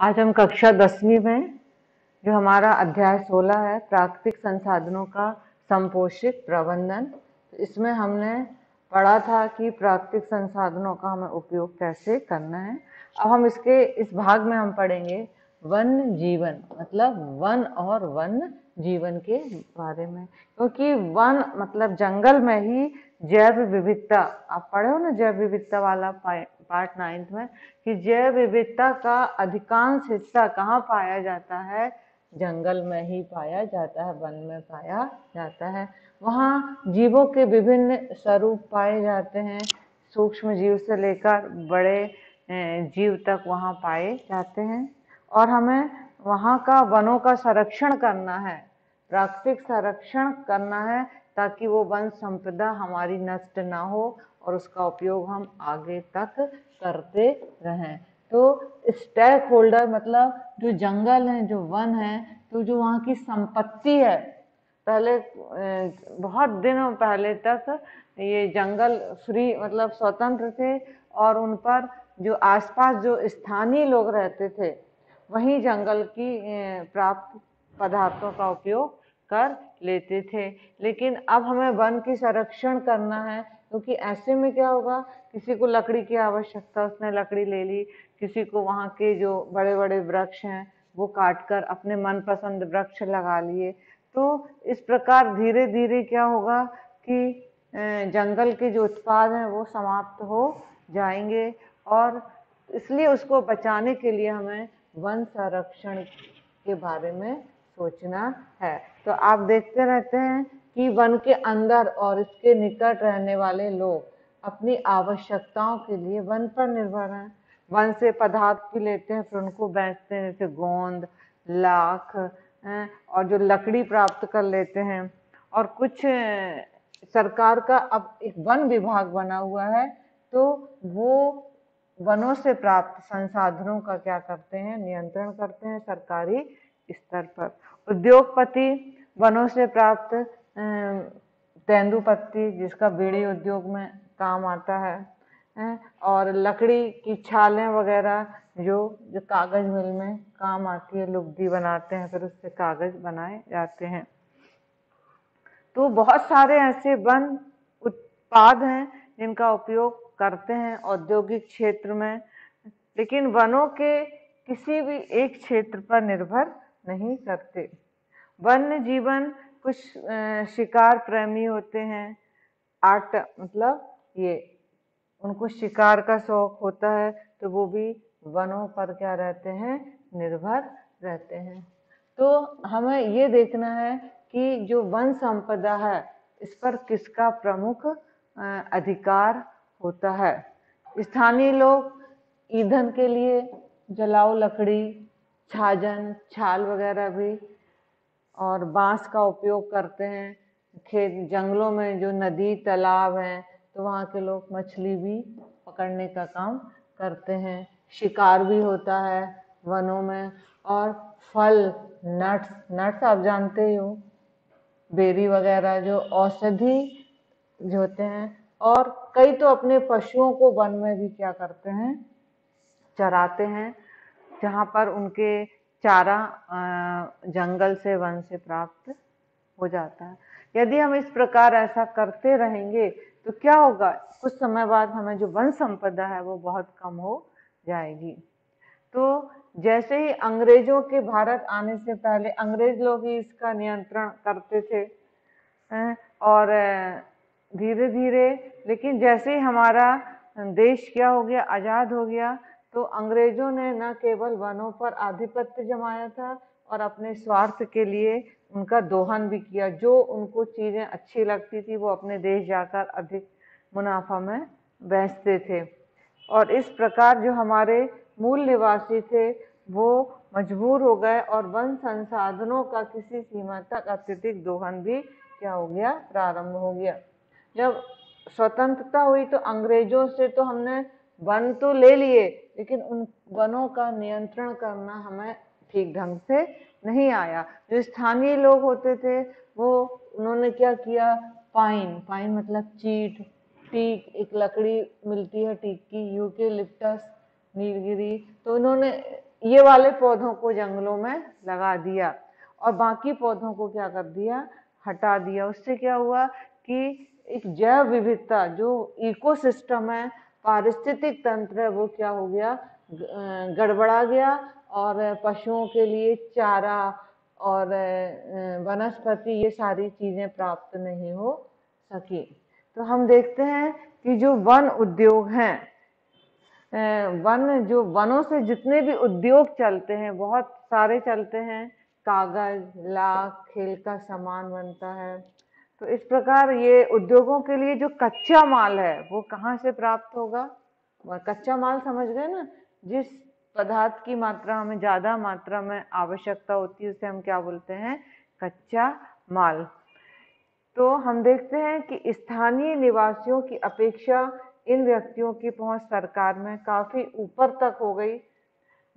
आज हम कक्षा दसवीं में, जो हमारा अध्याय सोलह है, प्राकृतिक संसाधनों का संपोषित प्रबंधन। इसमें हमने पढ़ा था कि प्राकृतिक संसाधनों का हमें उपयोग कैसे करना है। अब हम इसके, इस भाग में हम पढ़ेंगे वन जीवन मतलब वन और वन जीवन के बारे में। क्योंकि वन मतलब जंगल में ही जैव विविधता, आप पढ़े हो ना जैव विविधता वाला पार्ट नाइन्थ में, कि जैव विविधता का अधिकांश हिस्सा कहाँ पाया जाता है? जंगल में ही पाया जाता है, वन में पाया जाता है। वहाँ जीवों के विभिन्न स्वरूप पाए जाते हैं। सूक्ष्म जीव से लेकर बड़े जीव तक वहाँ पाए जाते हैं। और हमें वहाँ का वनों का संरक्षण करना है। प्राकृतिक संरक्षण करना है, ताकि वो वन संपदा हमारी नष्ट ना हो। और उसका उपयोग हम आगे तक करते रहें। तो स्टेक होल्डर मतलब जो जंगल है, जो वन है तो जो वहाँ की संपत्ति है, पहले बहुत दिनों पहले तक ये जंगल फ्री मतलब स्वतंत्र थे और उन पर जो आसपास जो स्थानीय लोग रहते थे, वही जंगल की प्राप्त पदार्थों का उपयोग कर लेते थे। लेकिन अब हमें वन की संरक्षण करना है क्योंकि ऐसे में क्या होगा, किसी को लकड़ी की आवश्यकता, उसने लकड़ी ले ली, किसी को वहाँ के जो बड़े बड़े वृक्ष हैं, वो काट कर अपने मनपसंद वृक्ष लगा लिए। तो इस प्रकार धीरे धीरे क्या होगा कि जंगल के जो उत्पाद हैं, वो समाप्त हो जाएँगे और इसलिए उसको बचाने के लिए हमें वन संरक्षण के बारे में सोचना है। तो आप देखते रहते हैं कि वन के अंदर और इसके निकट रहने वाले लोग अपनी आवश्यकताओं के लिए वन पर निर्भर हैं। वन से पदार्थ भी लेते हैं, फिर उनको बेचते हैं, जैसे गोंद, लाख और जो लकड़ी प्राप्त कर लेते हैं। और कुछ सरकार का अब एक वन विभाग बना हुआ है तो वो वनों से प्राप्त संसाधनों का क्या करते हैं? नियंत्रण करते हैं सरकारी स्तर पर। उद्योगपति वनों से प्राप्त तेंदुपत्ती जिसका बीड़ी उद्योग में काम आता है, और लकड़ी की छालें वगैरह जो जो कागज़ मिल में काम आती है, लुगदी बनाते हैं, फिर उससे कागज़ बनाए जाते हैं। तो बहुत सारे ऐसे वन उत्पाद हैं, जिनका उपयोग करते हैं औद्योगिक क्षेत्र में, लेकिन वनों के किसी भी एक क्षेत्र पर निर्भर नहीं करते। वन्य जीवन कुछ शिकार प्रेमी होते हैं आर्ट मतलब ये, उनको शिकार का शौक होता है तो वो भी वनों पर क्या रहते हैं, निर्भर रहते हैं। तो हमें ये देखना है कि जो वन संपदा है, इस पर किसका प्रमुख अधिकार होता है? स्थानीय लोग ईंधन के लिए जलाओ लकड़ी, छाजन, छाल वगैरह भी और बाँस का उपयोग करते हैं। खेत, जंगलों में जो नदी, तालाब हैं तो वहाँ के लोग मछली भी पकड़ने का काम करते हैं। शिकार भी होता है वनों में और फल, नट्स नट्स आप जानते ही हो, बेरी वगैरह जो औषधि जो होते हैं। और कई तो अपने पशुओं को वन में भी क्या करते हैं, चराते हैं, जहाँ पर उनके चारा जंगल से, वन से प्राप्त हो जाता है। यदि हम इस प्रकार ऐसा करते रहेंगे तो क्या होगा? कुछ समय बाद हमें जो वन संपदा है, वो बहुत कम हो जाएगी। तो जैसे ही अंग्रेज़ों के भारत आने से पहले, अंग्रेज़ लोग ही इसका नियंत्रण करते थे और धीरे धीरे लेकिन जैसे ही हमारा देश क्या हो गया, आज़ाद हो गया तो अंग्रेज़ों ने न केवल वनों पर आधिपत्य जमाया था और अपने स्वार्थ के लिए उनका दोहन भी किया। जो उनको चीज़ें अच्छी लगती थी, वो अपने देश जाकर अधिक मुनाफा में बेचते थे। और इस प्रकार जो हमारे मूल निवासी थे, वो मजबूर हो गए और वन संसाधनों का किसी सीमा तक अत्यधिक दोहन भी क्या हो गया? प्रारंभ हो गया। जब स्वतंत्रता हुई तो अंग्रेज़ों से तो हमने वन तो ले लिए, लेकिन उन वनों का नियंत्रण करना हमें ठीक ढंग से नहीं आया। जो स्थानीय लोग होते थे, वो उन्होंने क्या किया? पाइन। पाइन मतलब चीट। टीक, एक लकड़ी मिलती है टीक की यूके लिप्टस नीलगिरी। तो उन्होंने ये वाले पौधों को जंगलों में लगा दिया। और बाकी पौधों को क्या कर दिया? हटा दिया। उससे क्या हुआ कि एक जैव विविधता, जो इकोसिस्टम है पारिस्थितिक तंत्र है, वो क्या हो गया? गड़बड़ा गया और पशुओं के लिए चारा और वनस्पति, ये सारी चीज़ें प्राप्त नहीं हो सकी। तो हम देखते हैं कि जो वन उद्योग हैं वन, जो वनों से जितने भी उद्योग चलते हैं, बहुत सारे चलते हैं। कागज़, लाख, खेल का सामान बनता है। तो इस प्रकार ये उद्योगों के लिए जो कच्चा माल है, वो कहाँ से प्राप्त होगा? कच्चा माल समझ गए ना? जिस पदार्थ की मात्रा हमें ज़्यादा मात्रा में आवश्यकता होती है, उसे हम क्या बोलते हैं? कच्चा माल। तो हम देखते हैं कि स्थानीय निवासियों की अपेक्षा इन व्यक्तियों की पहुँच सरकार में काफ़ी ऊपर तक हो गई।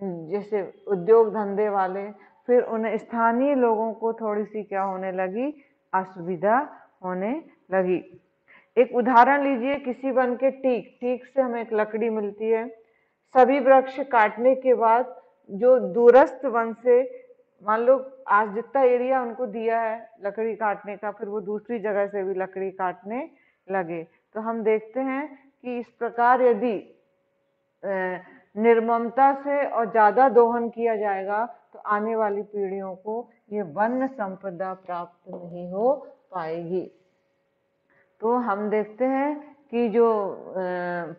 जैसे उद्योग धंधे वाले, फिर उन्हें स्थानीय लोगों को थोड़ी सी क्या होने लगी? असुविधा होने लगी। एक उदाहरण लीजिए किसी वन के टीक टीक से हमें एक लकड़ी मिलती है। सभी वृक्ष काटने के बाद जो दूरस्थ वन से, मान लो आज जितना एरिया उनको दिया है लकड़ी काटने का, फिर वो दूसरी जगह से भी लकड़ी काटने लगे। तो हम देखते हैं कि इस प्रकार यदि निर्ममता से और ज़्यादा दोहन किया जाएगा आने वाली पीढ़ियों को ये वन संपदा प्राप्त नहीं हो पाएगी। तो हम देखते हैं कि जो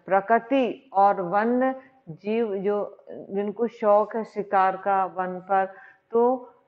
प्रकृति और वन जीव जो, जिनको शौक है शिकार का वन पर तो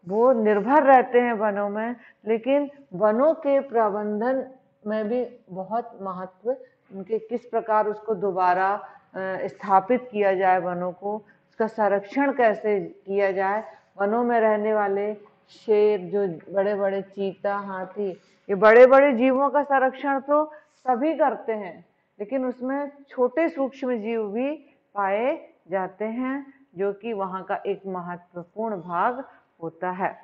वो निर्भर रहते हैं वनों में, लेकिन वनों के प्रबंधन में भी बहुत महत्व, उनके किस प्रकार उसको दोबारा स्थापित किया जाए वनों को, उसका संरक्षण कैसे किया जाए वनों में रहने वाले शेर जो बड़े बड़े चीता हाथी ये बड़े बड़े जीवों का संरक्षण तो सभी करते हैं लेकिन उसमें छोटे सूक्ष्म जीव भी पाए जाते हैं जो कि वहाँ का एक महत्वपूर्ण भाग होता है।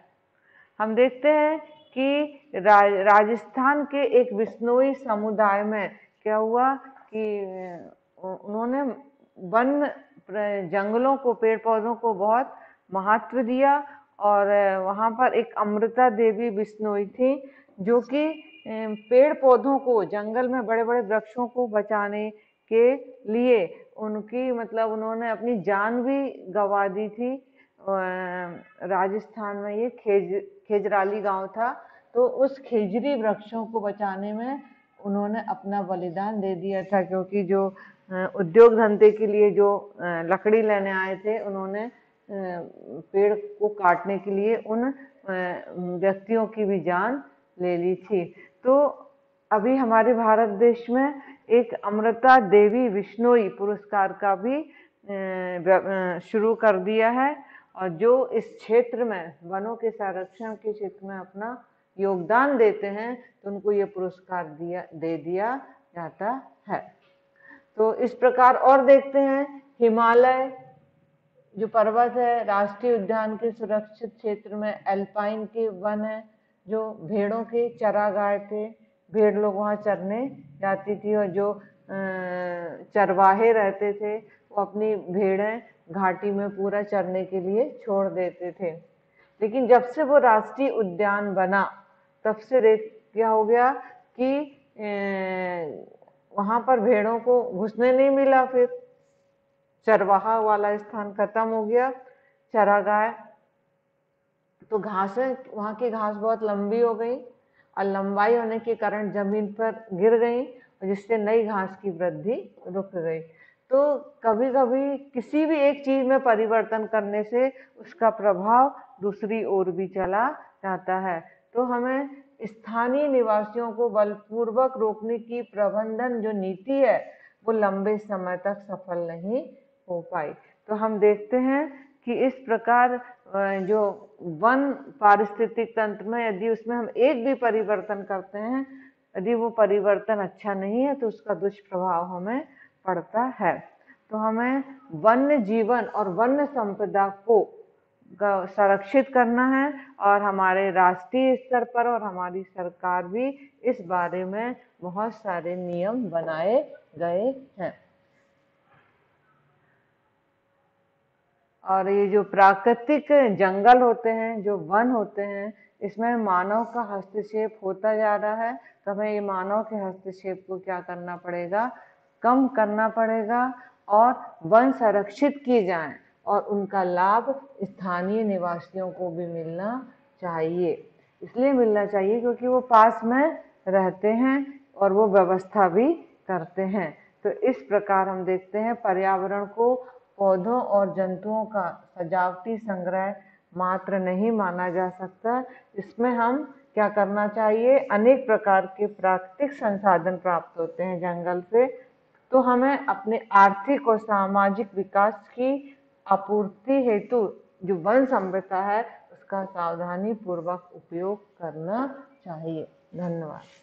हम देखते हैं कि राज, राजस्थान के एक विष्णोई समुदाय में क्या हुआ कि उन्होंने वन जंगलों को पेड़ पौधों को बहुत महत्व दिया और वहाँ पर एक अमृता देवी बिश्नोई थी जो कि पेड़ पौधों को, जंगल में बड़े बड़े वृक्षों को बचाने के लिए उनकी मतलब उन्होंने अपनी जान भी गवा दी थी। राजस्थान में ये खेज, खेजराली गाँव था तो उस खेजरी वृक्षों को बचाने में उन्होंने अपना बलिदान दे दिया था, क्योंकि जो उद्योग धंधे के लिए जो लकड़ी लेने आए थे, उन्होंने पेड़ को काटने के लिए उन व्यक्तियों की भी जान ले ली थी। तो अभी हमारे भारत देश में एक अमृता देवी विश्नोई पुरस्कार का भी शुरू कर दिया है और जो इस क्षेत्र में, वनों के संरक्षण के क्षेत्र में अपना योगदान देते हैं तो उनको ये पुरस्कार दिया, दे दिया जाता है। तो इस प्रकार और देखते हैं, हिमालय जो पर्वत है, राष्ट्रीय उद्यान के सुरक्षित क्षेत्र में एल्पाइन के वन है, जो भेड़ों के चरागाह थे भेड़ लोग वहाँ चरने जाती थी और जो चरवाहे रहते थे, वो अपनी भेड़ें घाटी में पूरा चरने के लिए छोड़ देते थे। लेकिन जब से वो राष्ट्रीय उद्यान बना, तब से क्या हो गया कि वहाँ पर भेड़ों को घुसने नहीं मिला फिर। चरवाहा वाला स्थान खत्म हो गया चरागाह तो घासें वहाँ की घास बहुत लंबी हो गई और लंबाई होने के कारण ज़मीन पर गिर गई जिससे नई घास की वृद्धि रुक गई। तो कभी कभी किसी भी एक चीज़ में परिवर्तन करने से उसका प्रभाव दूसरी ओर भी चला जाता है। तो हमें स्थानीय निवासियों को बलपूर्वक रोकने की प्रबंधन जो नीति है, वो लंबे समय तक सफल नहीं हो पाई। तो हम देखते हैं कि इस प्रकार जो वन पारिस्थितिक तंत्र में यदि उसमें हम एक भी परिवर्तन करते हैं, यदि वो परिवर्तन अच्छा नहीं है तो उसका दुष्प्रभाव हमें पड़ता है। तो हमें वन्य जीवन और वन्य संपदा को संरक्षित करना है और हमारे राष्ट्रीय स्तर पर और हमारी सरकार भी इस बारे में बहुत सारे नियम बनाए गए हैं। और ये जो प्राकृतिक जंगल होते हैं, जो वन होते हैं, इसमें मानव का हस्तक्षेप होता जा रहा है। तो हमें ये मानव के हस्तक्षेप को क्या करना पड़ेगा? कम करना पड़ेगा और वन संरक्षित किए जाएँ और उनका लाभ स्थानीय निवासियों को भी मिलना चाहिए। इसलिए मिलना चाहिए क्योंकि वो पास में रहते हैं और वो व्यवस्था भी करते हैं। तो इस प्रकार हम देखते हैं पर्यावरण को पौधों और जंतुओं का सजावटी संग्रह मात्र नहीं माना जा सकता। इसमें हम क्या करना चाहिए? अनेक प्रकार के प्राकृतिक संसाधन प्राप्त होते हैं जंगल से। तो हमें अपने आर्थिक और सामाजिक विकास की आपूर्ति हेतु जो वन संपदा है, उसका सावधानी पूर्वक उपयोग करना चाहिए। धन्यवाद।